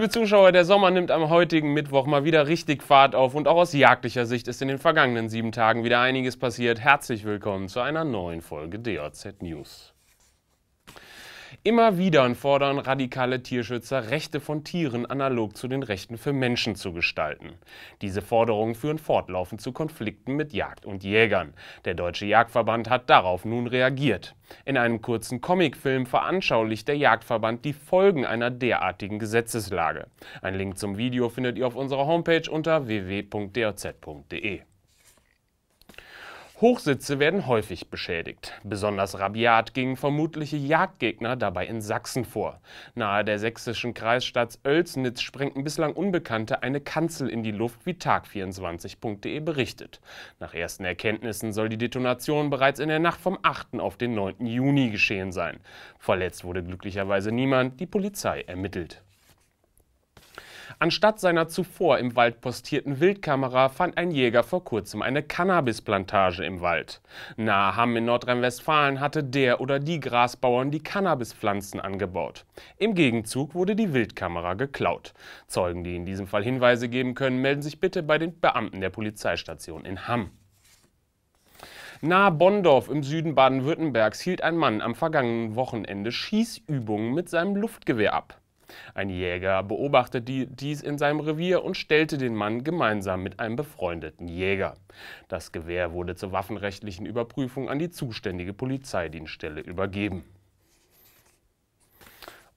Liebe Zuschauer, der Sommer nimmt am heutigen Mittwoch mal wieder richtig Fahrt auf und auch aus jagdlicher Sicht ist in den vergangenen sieben Tagen wieder einiges passiert. Herzlich willkommen zu einer neuen Folge DOZ News. Immer wieder fordern radikale Tierschützer, Rechte von Tieren analog zu den Rechten für Menschen zu gestalten. Diese Forderungen führen fortlaufend zu Konflikten mit Jagd und Jägern. Der Deutsche Jagdverband hat darauf nun reagiert. In einem kurzen Comicfilm veranschaulicht der Jagdverband die Folgen einer derartigen Gesetzeslage. Ein Link zum Video findet ihr auf unserer Homepage unter www.doz.de. Hochsitze werden häufig beschädigt. Besonders rabiat gingen vermutliche Jagdgegner dabei in Sachsen vor. Nahe der sächsischen Kreisstadt Oelsnitz sprengten bislang Unbekannte eine Kanzel in die Luft, wie Tag24.de berichtet. Nach ersten Erkenntnissen soll die Detonation bereits in der Nacht vom 8. auf den 9. Juni geschehen sein. Verletzt wurde glücklicherweise niemand, die Polizei ermittelt. Anstatt seiner zuvor im Wald postierten Wildkamera fand ein Jäger vor kurzem eine Cannabisplantage im Wald. Nahe Hamm in Nordrhein-Westfalen hatte der oder die Grasbauern die Cannabispflanzen angebaut. Im Gegenzug wurde die Wildkamera geklaut. Zeugen, die in diesem Fall Hinweise geben können, melden sich bitte bei den Beamten der Polizeistation in Hamm. Nahe Bonndorf im Süden Baden-Württembergs hielt ein Mann am vergangenen Wochenende Schießübungen mit seinem Luftgewehr ab. Ein Jäger beobachtete dies in seinem Revier und stellte den Mann gemeinsam mit einem befreundeten Jäger. Das Gewehr wurde zur waffenrechtlichen Überprüfung an die zuständige Polizeidienststelle übergeben.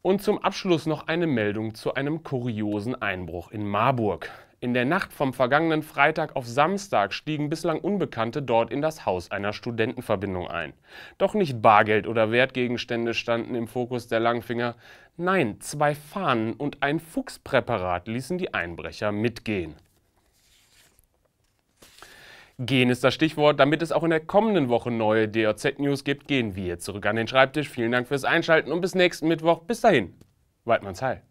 Und zum Abschluss noch eine Meldung zu einem kuriosen Einbruch in Marburg. In der Nacht vom vergangenen Freitag auf Samstag stiegen bislang Unbekannte dort in das Haus einer Studentenverbindung ein. Doch nicht Bargeld oder Wertgegenstände standen im Fokus der Langfinger. Nein, zwei Fahnen und ein Fuchspräparat ließen die Einbrecher mitgehen. Gehen ist das Stichwort. Damit es auch in der kommenden Woche neue DOZ-News gibt, gehen wir zurück an den Schreibtisch. Vielen Dank fürs Einschalten und bis nächsten Mittwoch. Bis dahin, Weidmanns Heil.